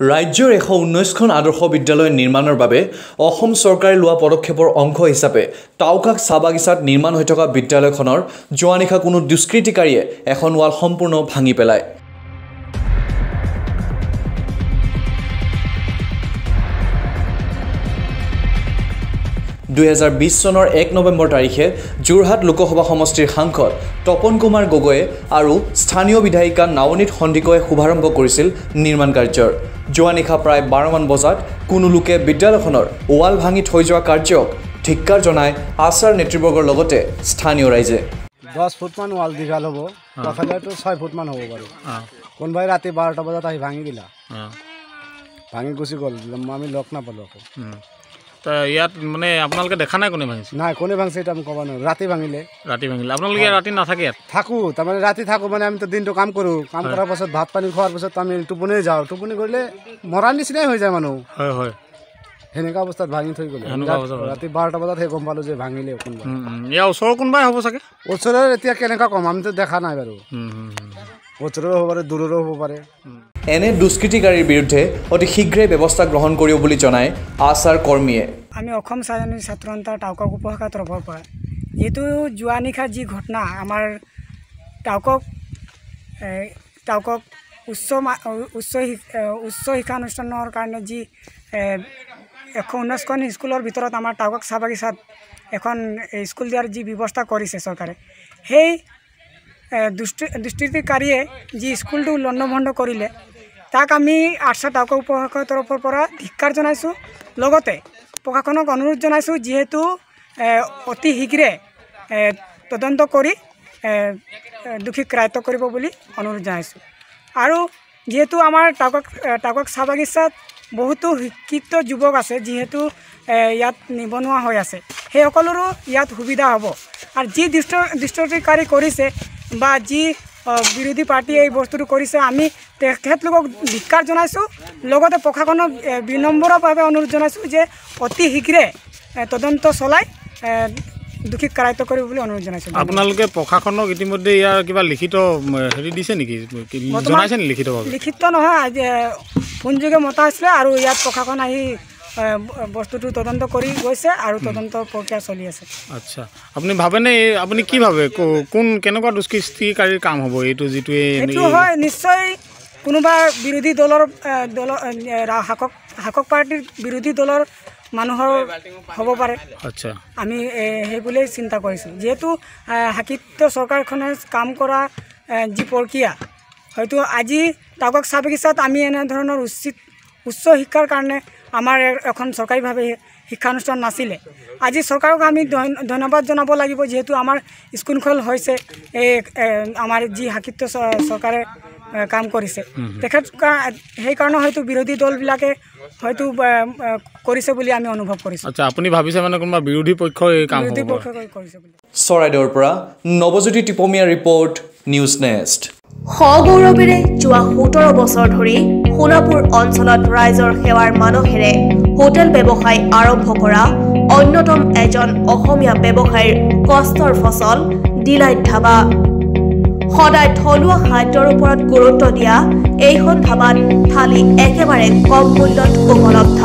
ৰাজ্যৰ এশ ঊনৈছখন আদৰ্শ বিদ্যালয় নিৰ্মাণৰ বাবে অসম চৰকাৰে লোৱা পদক্ষেপৰ অংশ হিচাপে টাউকাক চাহ বাগিচাত নিৰ্মাণ হৈ থকা বিদ্যালয়খনৰ যোৱা নিশা কোনো দুষ্কৃতিকাৰীয়ে এখন ৱাল সম্পূৰ্ণ ভাঙি পেলায়। দুহেজাৰ বিছ চনৰ এক নৱেম্বৰ তাৰিখে যোৰহাট লোকসভা সমষ্টিৰ সাংসদ তপন কুমাৰ গগৈয়ে আৰু স্থানীয় বিধায়িকা নাৱনীত সন্দিকৈয়ে শুভাৰম্ভ কৰিছিল নিৰ্মাণ কাৰ্যৰ। যোৱা নিশা প্ৰায় বাৰমান বজাত কোনো লোকে বিদ্যালয়খনৰ ৱাল ভাঙি থৈ যোৱা কাৰ্যক ধিক্কাৰ জনাই আচাৰ নেতৃবৰ্গৰ লগতে স্থানীয় ৰাইজে। দহ ফুটমান ৱাল দীঘল হ'ব। প্ৰফাইলটো ছয় ফুটমান হ'ব বাৰু। কোনোবাই ৰাতি বাৰটা বজাত আহি ভাঙি দিলা। ভাঙি গুচি গ'ল। আমি লগ নাপালোঁ আকৌ। ইয়াত মানে আপোনালোকে দেখা নাই কোনে ভাঙিছে? নাই কোনে ভাঙিছে এইটো আমি ক'ব নোৱাৰোঁ। ৰাতি ভাঙিলে। ৰাতি ভাঙিলে। আপোনালোকে ৰাতি নাথাকে ইয়াত? থাকোঁ তাৰমানে ৰাতি থাকোঁ মানে আমিতো দিনটো কাম কৰোঁ। কাম কৰাৰ পাছত ভাত পানী খোৱাৰ পাছত আমি টোপনি যাওঁ। টোপনি কৰিলে মৰাৰ নিচিনাই হৈ যায় মানুহ। হয় হয়। সেনেকুৱা অৱস্থাত ভাঙি থৈ গ'লে। ৰাতি বাৰটা বজাত সেই গম পালোঁ যে ভাঙিলে কোনোবা। ইয়াৰ ওচৰৰ কোনোবাই হ'ব চাগে? ওচৰৰ এতিয়া কেনেকুৱা ক'ম? আমিতো দেখা নাই বাৰু। ওচৰৰো হ'ব পাৰে দূৰৰো হ'ব পাৰে। এনে দুষ্কৃতিকাৰীৰ বিৰুদ্ধে অতি শীঘ্ৰে ব্যৱস্থা গ্ৰহণ কৰিব বুলি জনায় আচাৰ কৰ্মীয়ে। আমি অসম স্বাধীন ছাত্ৰ সন্থা টাউকক উপশাখাৰ তৰফৰ পৰা। যিহেতু যোৱা নিশা যি ঘটনা আমাৰ টাউকক টাউকক উচ্চ উচ্চ উচ্চ শিক্ষানুষ্ঠানৰ কাৰণে যি এশ ঊনৈছখন স্কুলৰ ভিতৰত আমাৰ টাউকক চাহ বাগিচাত এখন স্কুল দিয়াৰ যি ব্যৱস্থা কৰিছে চৰকাৰে সেই দুষ্টি দুষ্কৃতিকাৰীয়ে যি স্কুলটো লণ্ডভণ্ড কৰিলে তাক আমি আৰ্টছা টাউকৰ উপশাখাৰ তৰফৰ পৰা ধিক্কাৰ জনাইছোঁ। লগতে প্ৰশাসনক অনুৰোধ জনাইছোঁ যিহেতু অতি শীঘ্ৰে তদন্ত কৰি দোষীক ক্ৰায়ত্ব কৰিব বুলি অনুৰোধ জনাইছোঁ। আৰু যিহেতু আমাৰ টাকক টাকক চাহ বাগিচাত বহুতো শিক্ষিত যুৱক আছে যিহেতু ইয়াত নিবনুৱা হৈ আছে সেই সকলোৰো ইয়াত সুবিধা হ'ব। আৰু যি দুষ্ট দুষ্টকাৰী কৰিছে বা যি বিৰোধী পাৰ্টীয়ে এই বস্তুটো কৰিছে। আমি তেখেতলোকক ধিক্কাৰ জনাইছোঁ। লগতে প্ৰশাসনক বিনম্ৰভাৱে অনুৰোধ জনাইছোঁ যে অতি শীঘ্ৰে তদন্ত চলাই দোষীক কাৰায়ত্ব কৰিব বুলি অনুৰোধ জনাইছোঁ। আপোনালোকে প্ৰশাসনক ইতিমধ্যে ইয়াৰ কিবা লিখিত হেৰি দিছে নেকি? জনাইছে নেকি লিখিতভাৱে? লিখিত নহয় ফোনযোগে মতা হৈছিলে আৰু ইয়াত প্ৰশাসন আহি বস্তুটো তদন্ত কৰি গৈছে আৰু তদন্ত প্ৰক্ৰিয়া চলি আছে। আচ্ছা। আপুনি ভাবেনে আপুনি কি ভাবে? কোন কেনেকুৱা দুষ্কৃতিকাৰীৰ কাম হ'ব? এইটো যিটোৱে এই- হয় নিশ্চয় কোনোবা বিৰোধী দলৰ ৰা- শাসক শাসক পাৰ্টীৰ বিৰোধী দলৰ মানুহৰ হ'ব পাৰে। আচ্ছা। আমি সেই বুলিয়েই চিন্তা কৰিছোঁ। যিহেতু শাসিত চৰকাৰখনে কাম কৰা যি প্ৰক্ৰিয়া হয়তো আজি টাকক চাহ বাগিচাত আমি এনেধৰণৰ উচিত উচ্চ শিক্ষাৰ কাৰণে আমাৰ এখন চৰকাৰীভাৱে শিক্ষানুষ্ঠান নাছিলে। আজি চৰকাৰক আমি ধন্য- ধন্যবাদ জনাব লাগিব যিহেতু আমাৰ স্কুলখন হৈছে এই এ, আমাৰ যি চ- চৰকাৰে কাম কৰিছে। তেখেত কা- সেইকাৰণে হয়তো বিৰোধী দলবিলাকে হয়তো কৰিছে বুলি আমি অনুভৱ কৰিছোঁ। আচ্ছা আপুনি ভাবিছে মানে কোনোবা বিৰোধী পক্ষই এই কাম বিৰোধী হ'ব। পাৰে? পক্ষই কৰিছে বুলি। চৰাইদেউৰ পৰা Nabajyoti Tipamia report news next সগৌৰৱেৰে যোৱা সোতৰ বছৰ ধৰি সোণাপুৰ অঞ্চলত ৰাইজৰ সেৱাৰ মানসেৰে হোটেল ব্যৱসায় আৰম্ভ কৰা অন্যতম এজন অসমীয়া ব্যৱসায়ীৰ কষ্টৰ ফচল ডিলাইট ধাবা। সদায় থলুৱা খাদ্যৰ ওপৰত গুৰুত্ব দিয়া এইখন ধাবাত থালি একেবাৰে কম মূল্যত উপলব্ধ।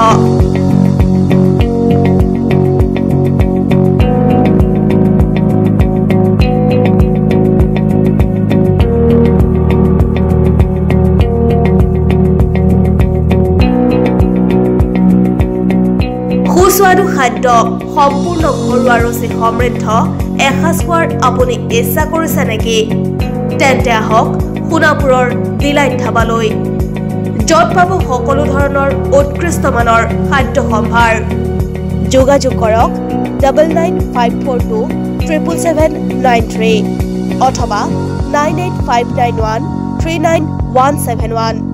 সুস্বাদু খাদ্য সম্পূৰ্ণ ঘৰুৱা ৰুচি সমৃদ্ধ এসাঁজ খোৱাৰ আপুনি ইচ্ছা কৰিছে নেকি? তেন্তে আহক সোণাপুৰৰ ডিলাইট ধাবালৈ য'ত পাব সকলো ধৰণৰ উৎকৃষ্ট মানৰ খাদ্য সম্ভাৰ। যোগাযোগ কৰক double nine five four two triple seven nine three অথবা nine eight five nine one three nine one seven one.